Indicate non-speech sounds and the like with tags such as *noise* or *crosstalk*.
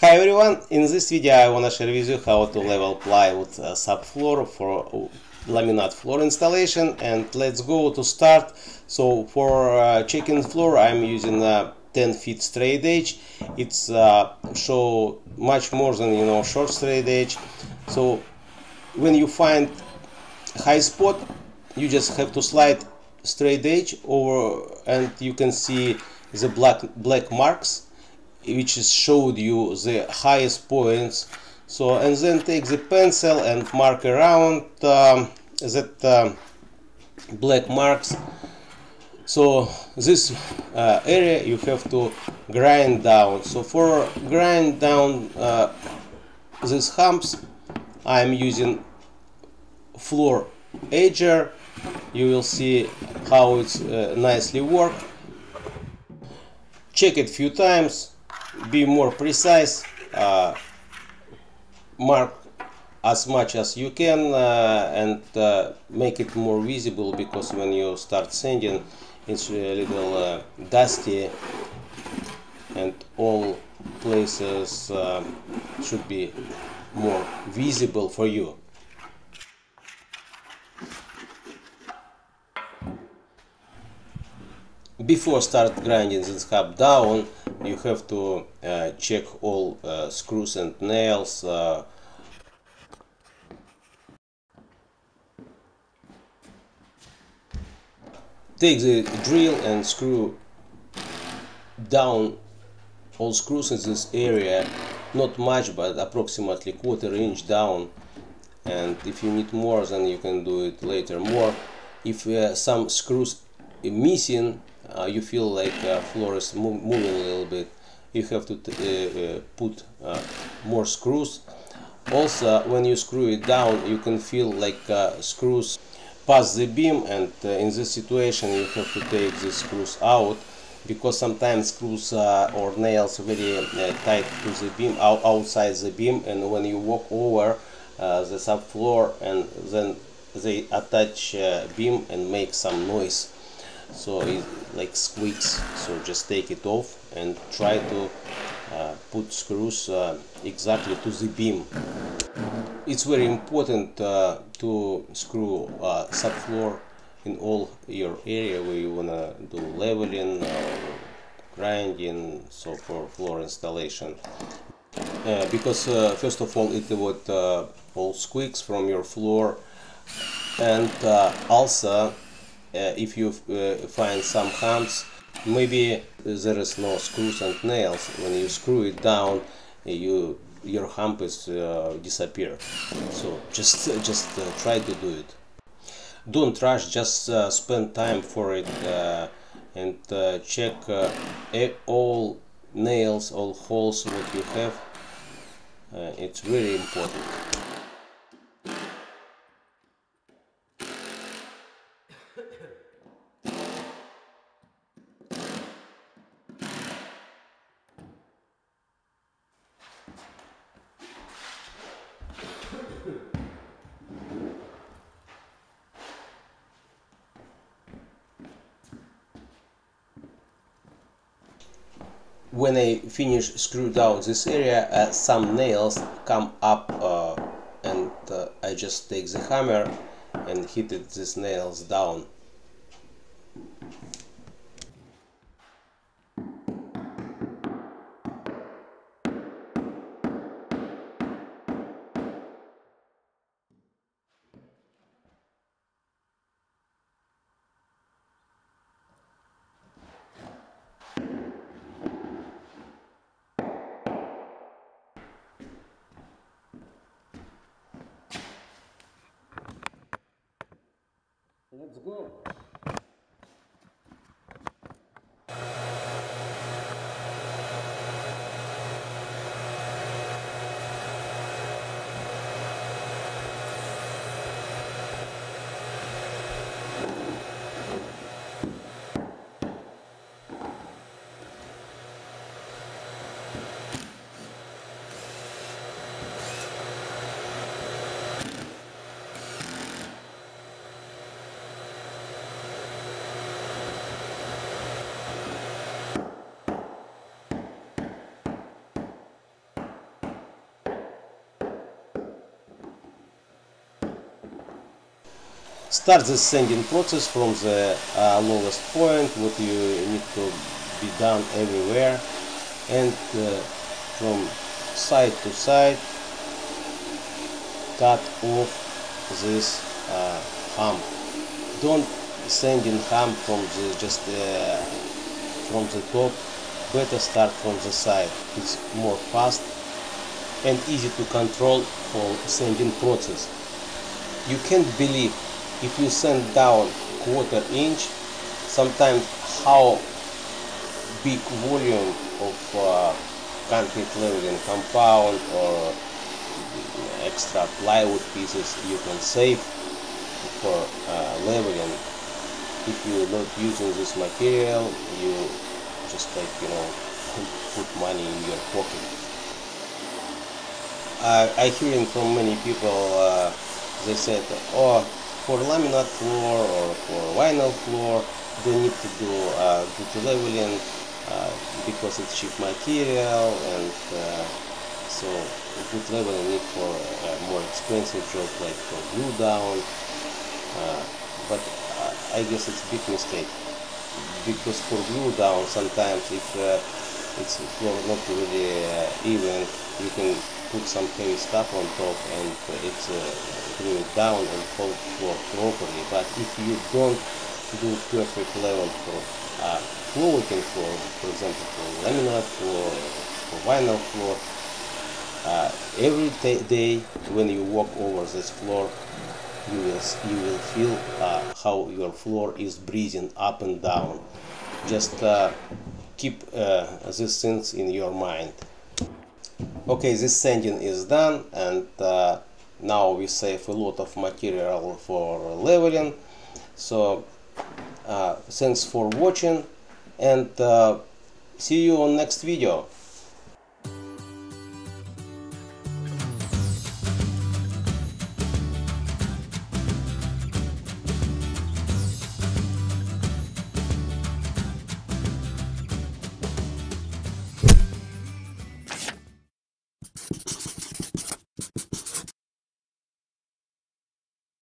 Hi everyone, in this video I wanna share with you how to level plywood uh, subfloor for uh, laminate floor installation and let's go to start. So for uh, checking floor I'm using a 10 feet straight edge. It's uh, show much more than you know short straight edge. So when you find high spot you just have to slide straight edge over and you can see the black black marks which showed you the highest points. So and then take the pencil and mark around um, that um, black marks. So this uh, area you have to grind down. So for grind down uh, these humps I'm using floor edger. You will see how it's uh, nicely work. Check it few times be more precise uh, mark as much as you can uh, and uh, make it more visible because when you start sanding it's a little uh, dusty and all places uh, should be more visible for you. Before start grinding this hub down you have to uh, check all uh, screws and nails uh, take the drill and screw down all screws in this area not much but approximately quarter inch down. And if you need more then you can do it later more. If uh, some screws missing uh, you feel like uh, floor is mo moving a little bit. You have to uh, uh, put uh, more screws. Also when you screw it down you can feel like screws pass the beam and in this situation you have to take the screws out because sometimes screws uh, or nails very uh, tight to the beam out, outside the beam and when you walk over uh, the subfloor and then they attach beam and make some noise so it like squeaks. So just take it off and try to uh, put screws uh, exactly to the beam. It's very important uh, to screw uh, subfloor in all your area where you wanna do leveling uh, grinding so for floor installation. Uh, because first of all it would all squeaks from your floor. And also if you uh, find some humps maybe there is no screws and nails. When you screw it down you your hump is uh, disappear. So just just uh, try to do it. Don't rush just uh, spend time for it uh, and check all nails all holes what you have. It's really important when I finish screw down this area uh, some nails come up uh, and uh, I just take the hammer and hit it, these nails down Let's go. Start the sanding process from the uh, lowest point what you need to be done everywhere. And uh, from side to side cut off this uh, hump. Don't send in hump from the just uh, from the top. Better start from the side. It's more fast and easy to control for sanding process. You can't believe if you send down quarter inch sometimes how big volume of uh, concrete leveling compound or extra plywood pieces you can save for uh, leveling. If you're not using this material you just like you know *laughs* put money in your pocket. I, I hearing from many people uh, they said oh for laminate floor or for vinyl floor they need to do uh, good leveling uh, because it's cheap material and uh, so good leveling need for a more expensive job like for glue down. Uh, but uh, I guess it's a big mistake because for glue down sometimes if uh, it's floor not really even you can put some heavy stuff on top and it's it down and hold floor properly. But if you don't do perfect level for uh, floor working floor for example for laminate floor for vinyl floor uh, every day when you walk over this floor you will you will feel uh, how your floor is breathing up and down. Just uh, keep uh, these things in your mind. Okay this sanding is done and uh, now we save a lot of material for leveling. So uh, thanks for watching and uh, see you on next video